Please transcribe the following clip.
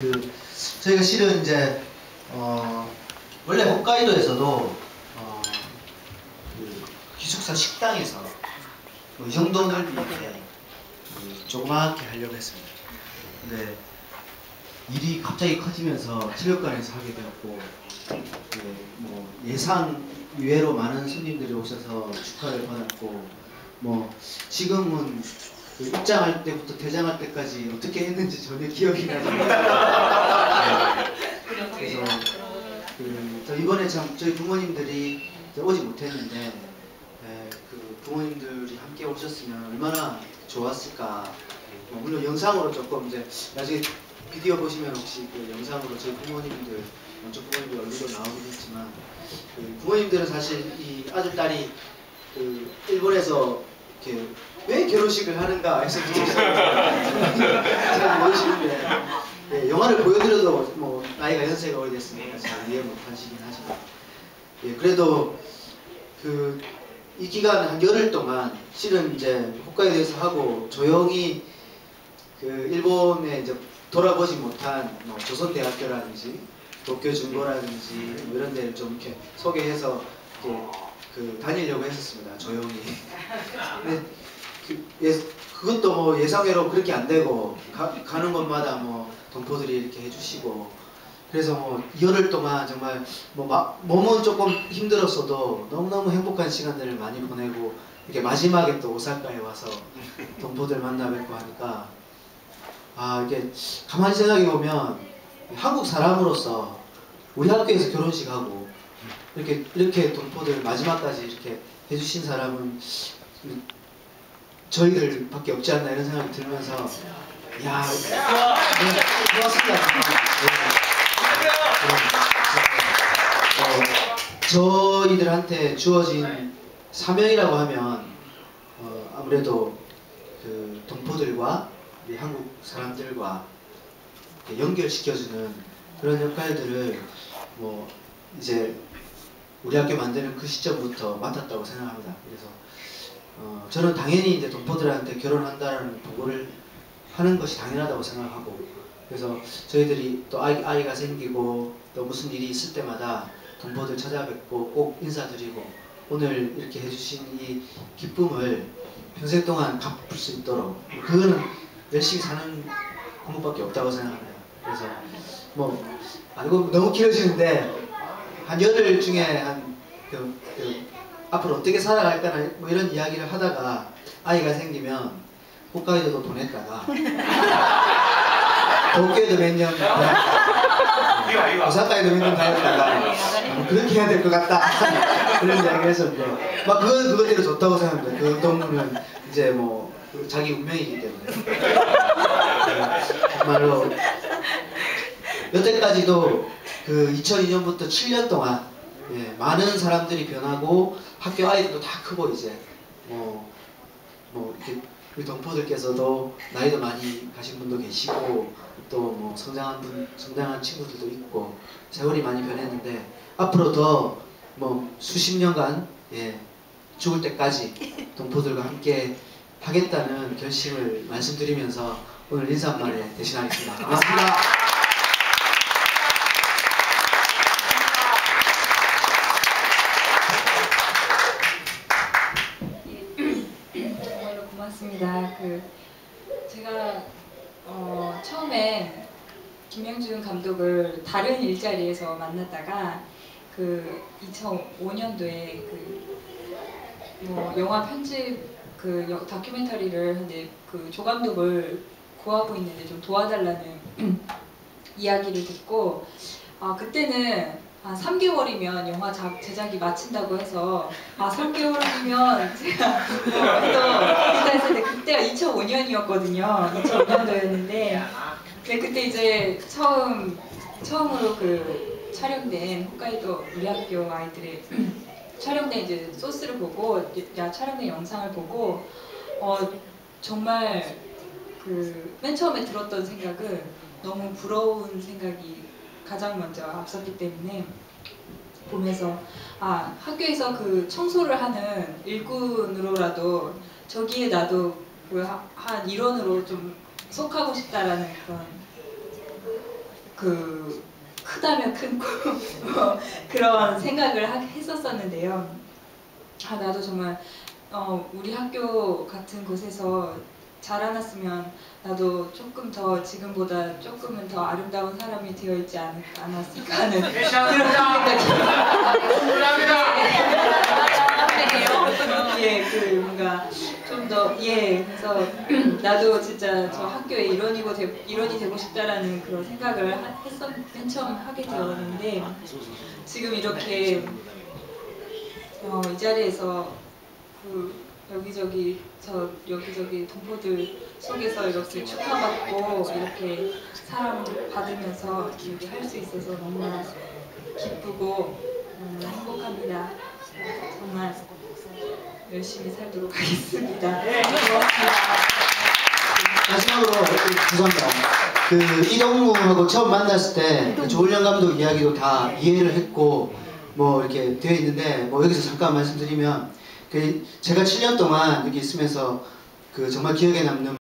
그 저희가 실은 이제 어 원래 홋카이도에서도 어, 그 기숙사 식당에서 뭐이 정도 넓이의 그 조그맣게 하려고 했습니다. 근데 일이 갑자기 커지면서 체육관에서 하게 되었고 그뭐 예상 이외로 많은 손님들이 오셔서 축하를 받았고 뭐 지금은 그 입장할 때부터 대장할 때까지 어떻게 했는지 전혀 기억이 나지 않아요. 그래서 그, 저 이번에 참 저희 부모님들이 오지 못했는데 에, 그 부모님들이 함께 오셨으면 얼마나 좋았을까. 뭐 물론 영상으로 조금 이제 나중에 비디오 보시면 혹시 그 영상으로 저희 부모님들 먼저 부모님들 얼굴도 나오긴 했지만 그 부모님들은 사실 이 아들 딸이 그 일본에서 이렇게 왜 결혼식을 하는가 해서 잘 모르시는데 예, 영화를 보여드려도 뭐 나이가 연세가 오래됐으니까 잘 이해 못하시긴 하지만. 예, 그래도 그 이 기간 한 열흘 동안 실은 이제 홋카이도에서 하고 조용히 그 일본에 이제 돌아보지 못한 뭐 조선대학교라든지 도쿄 중고라든지 뭐 이런 데를 좀 이렇게 소개해서 이렇게 그 다니려고 했었습니다 조용히. 근데 그 예, 그것도 뭐 예상외로 그렇게 안 되고 가, 가는 곳마다 뭐 동포들이 이렇게 해주시고 그래서 뭐 열흘 동안 정말 뭐 마, 몸은 조금 힘들었어도 너무너무 행복한 시간들을 많이 보내고 이렇게 마지막에 또 오사카에 와서 동포들 만나 뵙고 하니까 아 이게 가만히 생각해 보면 한국 사람으로서 우리 학교에서 결혼식 하고 이렇게 이렇게 동포들 마지막까지 이렇게 해주신 사람은 저희들밖에 없지 않나 이런 생각이 들면서 야 네, 고맙습니다. 네. 어, 저희들한테 주어진 사명이라고 하면 어, 아무래도 그 동포들과 우리 한국 사람들과 연결시켜주는 그런 역할들을 뭐 이제 우리 학교 만드는 그 시점부터 맡았다고 생각합니다. 그래서 어, 저는 당연히 이제 동포들한테 결혼한다는 보고를 하는 것이 당연하다고 생각하고 그래서 저희들이 또 아이, 아이가 생기고 또 무슨 일이 있을 때마다 동포들 찾아뵙고 꼭 인사드리고 오늘 이렇게 해주신 이 기쁨을 평생 동안 갚을 수 있도록 그거는 열심히 사는 방법밖에 없다고 생각합니다. 그래서 뭐 아이고 너무 길어지는데 한 열흘 중에 한 그, 그 앞으로 어떻게 살아갈까나 뭐 이런 이야기를 하다가 아이가 생기면 홋카이도도 보냈다가 도쿄에도 몇 년 오사카에도 몇 년 다녔다가 뭐 그렇게 해야 될 것 같다. 그런 이야기를 했었는데 막 그건 그것대로 좋다고 생각합니다. 그 동무는 이제 뭐 자기 운명이기 때문에. 정말로 여태까지도 그 2002년부터 7년 동안 예, 많은 사람들이 변하고 학교 아이들도 다 크고 이제 뭐, 뭐 이렇게 우리 동포들께서도 나이도 많이 가신 분도 계시고 또 뭐 성장한 분 성장한 친구들도 있고 세월이 많이 변했는데 앞으로 더 뭐 수십 년간 예, 죽을 때까지 동포들과 함께 하겠다는 결심을 말씀드리면서 오늘 인사말에 대신하겠습니다. 고맙습니다. 고맙습니다. 그 제가 어, 처음에 김영준 감독을 다른 일자리에서 만났다가 그 2005년도에 그 뭐 영화 편집 그 여- 다큐멘터리를 하는데 그 조감독을 구하고 있는데 좀 도와달라는 이야기를 듣고 아 그때는 한 3개월이면 영화 작, 제작이 마친다고 해서 아 3개월이면 제가 또 인사했을 때 그때가 2005년이었거든요. 2005년도였는데. 네, 그때 이제 처음 처음으로 그 촬영된 홋카이도 우리 학교 아이들의 촬영된 이제 소스를 보고 야 촬영된 영상을 보고 어 정말 그 맨 처음에 들었던 생각은 너무 부러운 생각이 가장 먼저 앞섰기 때문에 보면서 아 학교에서 그 청소를 하는 일꾼으로라도 저기에 나도 그한 일원으로 좀 속하고 싶다라는 그런 그 크다면 큰 꿈, 뭐 그런 생각을 하- 했었었는데요. 아 나도 정말 어, 우리 학교 같은 곳에서 자라났으면 나도 조금 더 지금보다 조금은 더 아름다운 사람이 되어 있지 않, 않았을까 하는 그런 생각이 예, 그 뭔가 좀 더 예, 그래서 나도 진짜 저 학교의 일원이고 되, 일원이 되고 싶다라는 그런 생각을 하- 했었 맨 처음 하게 되었는데 지금 이렇게 어, 이 자리에서 그 여기저기 저 여기저기 동포들 속에서 이렇게 축하받고 이렇게 사랑 받으면서 이렇게 할 수 있어서 너무나 기쁘고 음, 행복합니다. 정말 열심히 살도록 하겠습니다. 고맙습니다. 마지막으로 죄송합니다. 그 이동무하고 처음 만났을 때 그 조울영 감독 이야기도 다 이해를 했고 뭐 이렇게 되어 있는데 뭐 여기서 잠깐 말씀드리면 그 제가 7년 동안 여기 있으면서 그 정말 기억에 남는